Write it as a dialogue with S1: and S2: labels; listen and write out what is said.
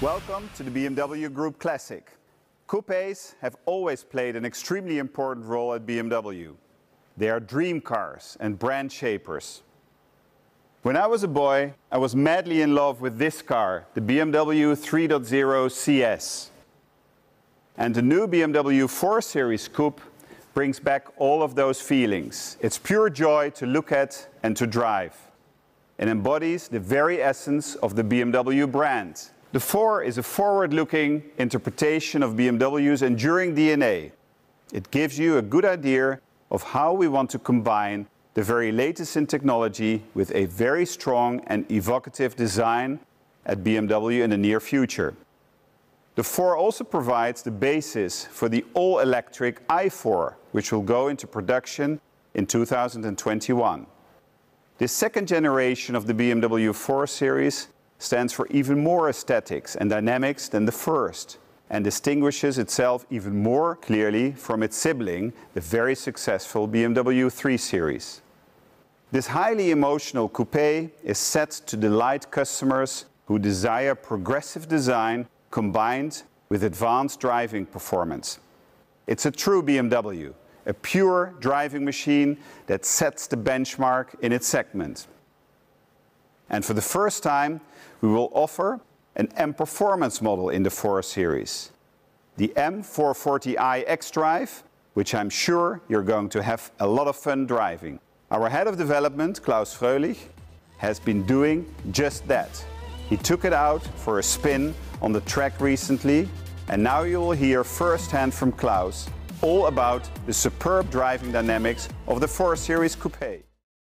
S1: to the BMW Group Classic. Coupes have always played an extremely important role at BMW. They are dream cars and brand shapers. When I was a boy, I was madly in love with this car, the BMW 3.0 CS. And the new BMW 4 Series Coupe brings back all of those feelings. It's pure joy to look at and to drive. It embodies the very essence of the BMW brand. The 4 is a forward-looking interpretation of BMW's enduring DNA. It gives you a good idea of how we want to combine the very latest in technology with a very strong and evocative design at BMW in the near future. The 4 also provides the basis for the all-electric i4, which will go into production in 2021. This second generation of the BMW 4 Series stands for even more aesthetics and dynamics than the first and distinguishes itself even more clearly from its sibling, the very successful BMW 3 Series. This highly emotional coupe is set to delight customers who desire progressive design combined with advanced driving performance. It's a true BMW, a pure driving machine that sets the benchmark in its segment. And for the first time, we will offer an M Performance model in the 4 Series. The M440i xDrive, which I'm sure you're going to have a lot of fun driving. Our head of development, Klaus Fröhlich, has been doing just that. He took it out for a spin on the track recently, and now you will hear firsthand from Klaus all about the superb driving dynamics of the 4 Series Coupe.